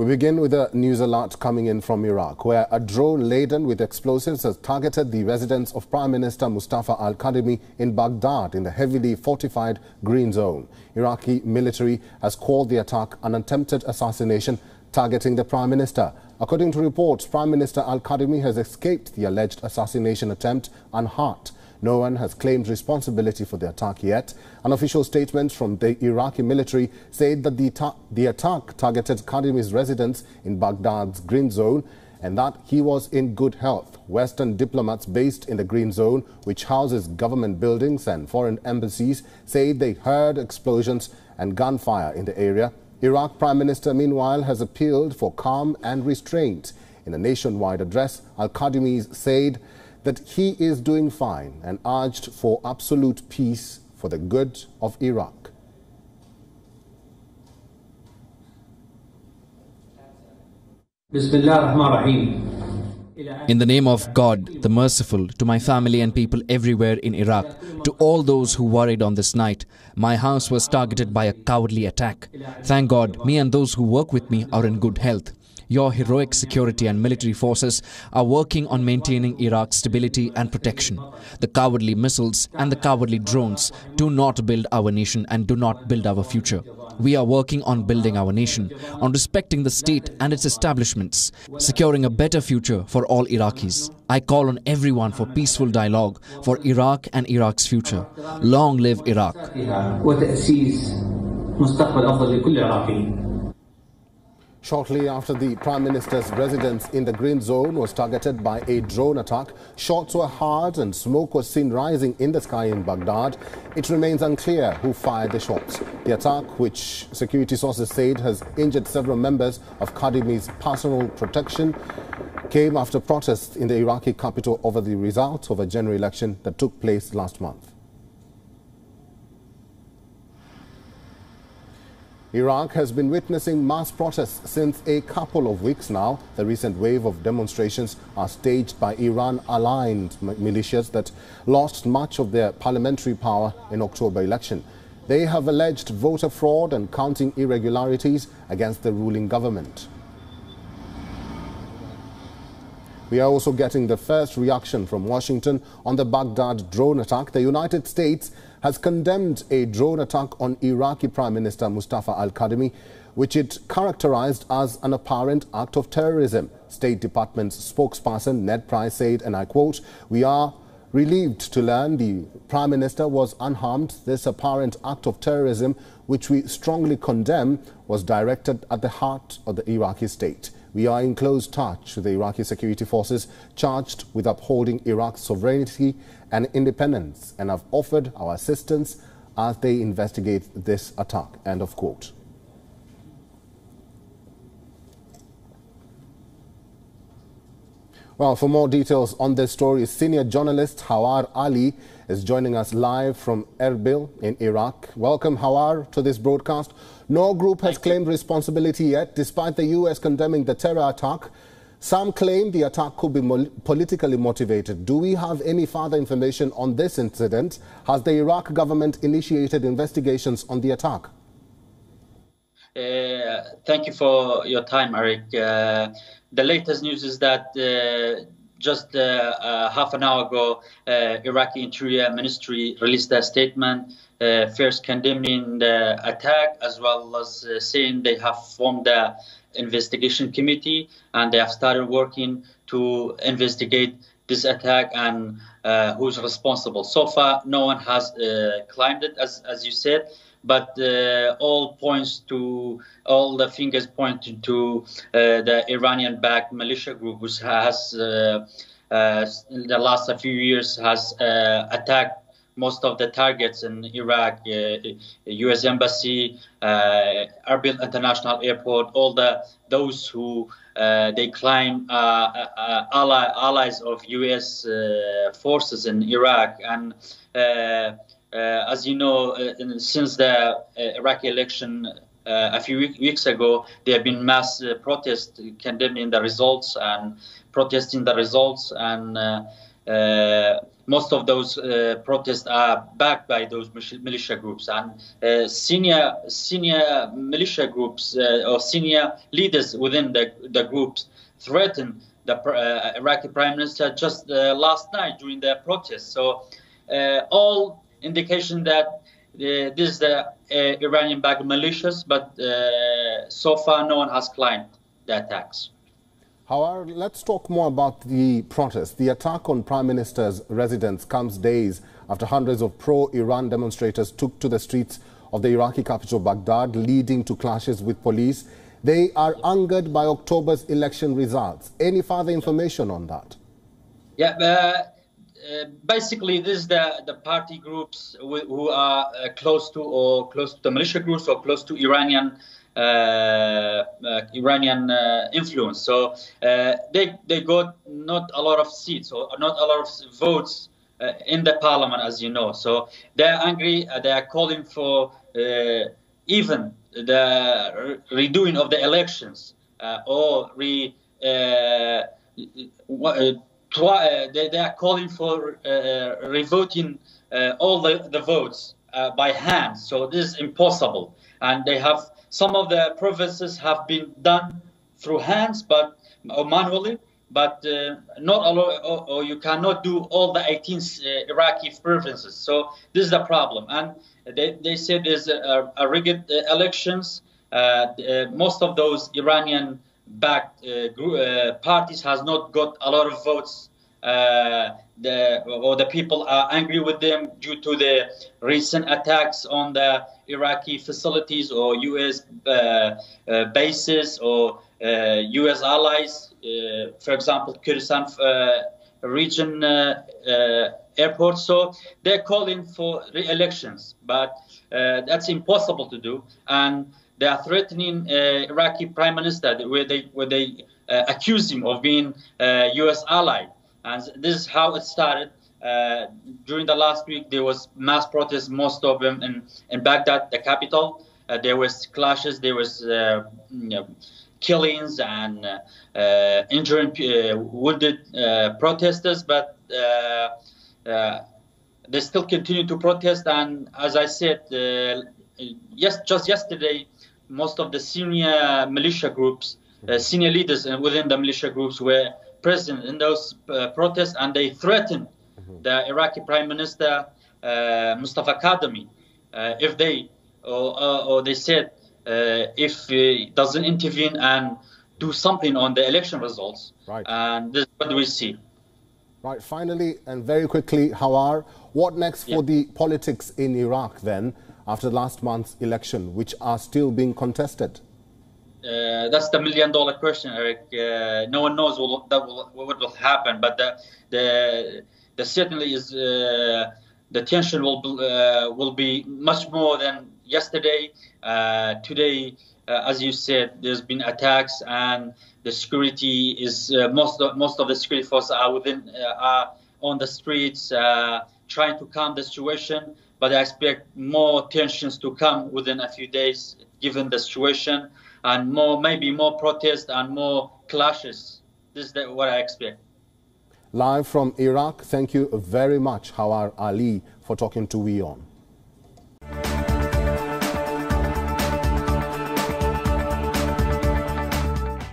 We begin with a news alert coming in from Iraq, where a drone laden with explosives has targeted the residence of Prime Minister Mustafa al-Kadhimi in Baghdad in the heavily fortified Green Zone. Iraqi military has called the attack an attempted assassination targeting the Prime Minister. According to reports, Prime Minister al-Kadhimi has escaped the alleged assassination attempt unhurt. No one has claimed responsibility for the attack yet. An official statement from the Iraqi military said that the, the attack targeted Kadhimi's residence in Baghdad's Green Zone and that he was in good health. Western diplomats based in the Green Zone, which houses government buildings and foreign embassies, say they heard explosions and gunfire in the area. Iraq Prime Minister, meanwhile, has appealed for calm and restraint. In a nationwide address, Al-Kadhimi said that he is doing fine and urged for absolute peace for the good of Iraq. In the name of God, the merciful, to my family and people everywhere in Iraq, to all those who worried on this night, my house was targeted by a cowardly attack. Thank God, me and those who work with me are in good health. Your heroic security and military forces are working on maintaining Iraq's stability and protection. The cowardly missiles and the cowardly drones do not build our nation and do not build our future. We are working on building our nation, on respecting the state and its establishments, securing a better future for all Iraqis. I call on everyone for peaceful dialogue for Iraq and Iraq's future. Long live Iraq. Shortly after the Prime Minister's residence in the Green Zone was targeted by a drone attack, shots were heard and smoke was seen rising in the sky in Baghdad. It remains unclear who fired the shots. The attack, which security sources said has injured several members of Kadhimi's personal protection, came after protests in the Iraqi capital over the results of a general election that took place last month. Iraq has been witnessing mass protests since a couple of weeks now. The recent wave of demonstrations are staged by Iran-aligned militias that lost much of their parliamentary power in October election. They have alleged voter fraud and counting irregularities against the ruling government. We are also getting the first reaction from Washington on the Baghdad drone attack. The United States has condemned a drone attack on Iraqi Prime Minister Mustafa al-Kadhimi, which it characterized as an apparent act of terrorism. State Department's spokesperson Ned Price said, and I quote, we are relieved to learn the Prime Minister was unharmed. This apparent act of terrorism, which we strongly condemn, was directed at the heart of the Iraqi state. We are in close touch with the Iraqi security forces charged with upholding Iraq's sovereignty and independence and have offered our assistance as they investigate this attack. End of quote. Well, for more details on this story, senior journalist Hawar Ali is joining us live from Erbil in Iraq. Welcome, Hawar, to this broadcast. No group has claimed responsibility yet, despite the U.S. condemning the terror attack. Some claim the attack could be politically motivated. Do we have any further information on this incident? Has the Iraq government initiated investigations on the attack? Uh, thank you for your time, Eric. Uh, the latest news is that uh, just uh, uh, half an hour ago, Iraqi Interior Ministry released a statement first condemning the attack as well as saying they have formed a investigation committee and they have started working to investigate this attack and who's responsible. So far, no one has climbed it, as, as you said, but uh, all points to all the fingers point to uh, the Iranian-backed militia group, which has uh, uh, in the last few years has attacked most of the targets in Iraq, U.S. embassy, Erbil International Airport, all the those who uh, they claim uh, uh, ally, allies of U.S. Forces in Iraq, and as you know, since the Iraqi election. a few weeks ago, there have been mass protests condemning the results and protesting the results and most of those uh, protests are backed by those militia groups and uh, senior senior militia groups uh, or senior leaders within the, the groups threatened the uh, Iraqi prime minister just uh, last night during the protest. So all indication that uh, this is the uh, Iranian-backed militias, but uh, so far no one has claimed the attacks. However, let's talk more about the protest. The attack on Prime Minister's residence comes days after hundreds of pro-Iran demonstrators took to the streets of the Iraqi capital Baghdad, leading to clashes with police. They are angered by October's election results. Any further information on that? Yeah, uh, uh, basically, this is the, the party groups who, who are uh, close to or close to the militia groups or close to Iranian uh, uh, Iranian uh, influence. So they they got not a lot of seats or not a lot of votes in the parliament, as you know. So they are angry. they are calling for even the redoing of the elections or re. Twi- they, they, are calling for uh, revoting uh, all the, the votes uh, by hand. So this is impossible. And they have some of the provinces have been done through hands, but or manually, but uh, not all, or, or, you cannot do all the 18 uh, Iraqi provinces. So this is the problem, and they, they say there's a, a rigged uh, elections. Uh, uh, most of those Iranian-backed uh, parties has not got a lot of votes uh, the, or the people are angry with them due to the recent attacks on the Iraqi facilities or U.S. Uh, uh, bases or U.S. Uh, allies. Uh, for example, Kurdistan region airport. So they're calling for re-elections, but that's impossible to do. And they are threatening Iraqi prime minister where they where they accuse him of being U.S. ally. And this is how it started. Uh, during the last week, there was mass protests, most of them in, in Baghdad, the capital. Uh, there was clashes, there was uh, you know, killings and uh, uh, injuring uh, wounded protesters, but they still continue to protest. And as I said, yes, just yesterday, most of the senior militia groups, senior leaders within the militia groups were present in those uh, protests, and they threatened mm-hmm. the Iraqi Prime Minister uh, Mustafa Kadhimi uh, if they or, uh, or they said uh, if he doesn't intervene and do something on the election results. Right. And this is what we see. Right. Finally, and very quickly, Hawar, what next for yeah. the politics in Iraq then after last month's election, which are still being contested? Uh, that's the million dollar question, Eric. Uh, no one knows what, that will, what will happen, but the the, the certainly is uh, the tension will uh, will be much more than yesterday. Uh, today, uh, as you said, there's been attacks, and the security is most of most of the security forces are within are on the streets trying to calm the situation. But I expect more tensions to come within a few days, given the situation and more maybe more protests and more clashes. This is what I expect. Live from Iraq, thank you very much, Hawar Ali, for talking to WION.